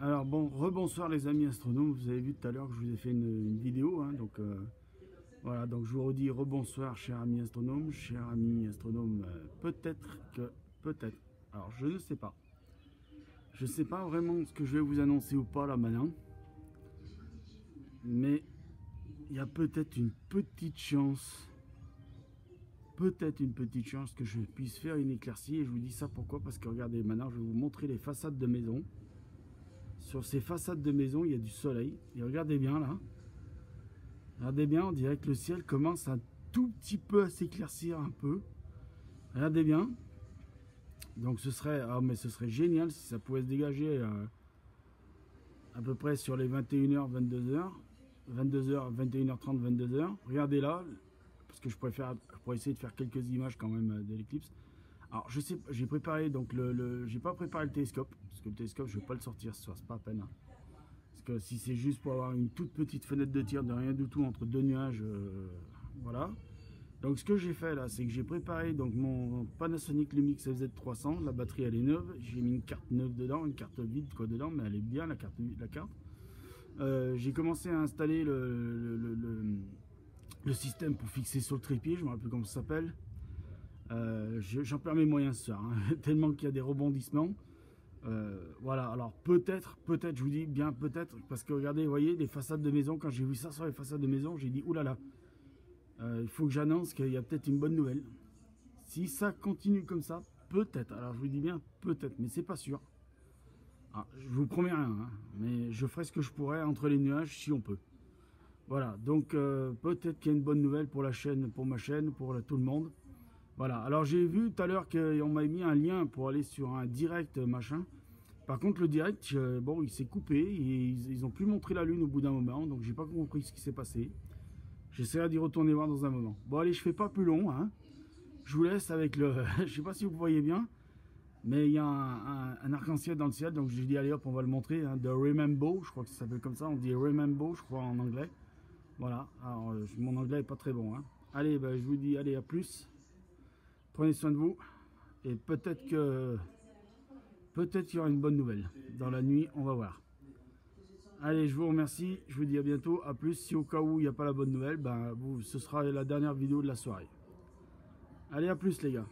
Alors bon, rebonsoir les amis astronomes, vous avez vu tout à l'heure que je vous ai fait une, vidéo, hein, donc euh, voilà, donc je vous redis rebonsoir chers amis astronomes, chers amis astronomes, euh, peut-être que, peut-être, alors je ne sais pas, je ne sais pas vraiment ce que je vais vous annoncer ou pas là maintenant, mais il y a peut-être une petite chance, peut-être une petite chance que je puisse faire une éclaircie, et je vous dis ça pourquoi, parce que regardez, maintenant je vais vous montrer les façades de maison, sur ces façades de maison, il y a du soleil. Et regardez bien là. Regardez bien, on dirait que le ciel commence un tout petit peu à s'éclaircir un peu. Regardez bien. Donc ce serait, ah, mais ce serait génial si ça pouvait se dégager euh, à peu près sur les 21h, 22h. 22h, 21h30, 22h. Regardez là, parce que je préfère, je pourrais essayer de faire quelques images quand même euh, de l'éclipse. Alors je sais, j'ai préparé donc le, j'ai pas préparé le télescope parce que le télescope je vais pas le sortir ce soir, c'est pas à peine. Hein. Parce que si c'est juste pour avoir une toute petite fenêtre de tir de rien du tout entre deux nuages, euh, voilà. Donc ce que j'ai fait là, c'est que j'ai préparé donc mon Panasonic Lumix FZ300, la batterie elle est neuve, j'ai mis une carte neuve dedans, une carte vide quoi dedans, mais elle est bien la carte, la carte. Euh, j'ai commencé à installer le, le, système pour fixer sur le trépied, je me rappelle comment ça s'appelle. Euh, j'en perds mes moyens ce soir, hein. tellement qu'il y a des rebondissements. Euh, voilà, alors peut-être, peut-être, je vous dis bien peut-être, parce que regardez, vous voyez, les façades de maison, quand j'ai vu ça sur les façades de maison, j'ai dit, oulala, euh, il faut que j'annonce qu'il y a peut-être une bonne nouvelle. Si ça continue comme ça, peut-être, alors je vous dis bien peut-être, mais c'est pas sûr. Ah, je vous promets rien, hein, mais je ferai ce que je pourrai entre les nuages si on peut. Voilà, donc peut-être qu'il y a une bonne nouvelle pour la chaîne, pour ma chaîne, pour tout le monde. Voilà, alors j'ai vu tout à l'heure qu'on m'a mis un lien pour aller sur un direct machin. Par contre, le direct, euh, bon, il s'est coupé. Et ils, n'ont ont plus montré la lune au bout d'un moment, donc j'ai pas compris ce qui s'est passé. J'essaierai d'y retourner voir dans un moment. Bon, allez, je fais pas plus long. Hein. Je vous laisse avec le. je sais pas si vous voyez bien, mais il y a un, arc-en-ciel dans le ciel, donc j'ai dit allez hop, on va le montrer. Hein, de Remember, je crois que ça s'appelle comme ça. On dit Remember, je crois en anglais. Voilà. Alors, euh, mon anglais est pas très bon. Hein. Allez, ben, je vous dis allez à plus. Prenez soin de vous. Et peut-être que peut-être qu'il y aura une bonne nouvelle. Dans la nuit, on va voir. Allez, je vous remercie. Je vous dis à bientôt. À plus. Si au cas où il n'y a pas la bonne nouvelle, ben, vous, ce sera la dernière vidéo de la soirée. Allez, à plus les gars.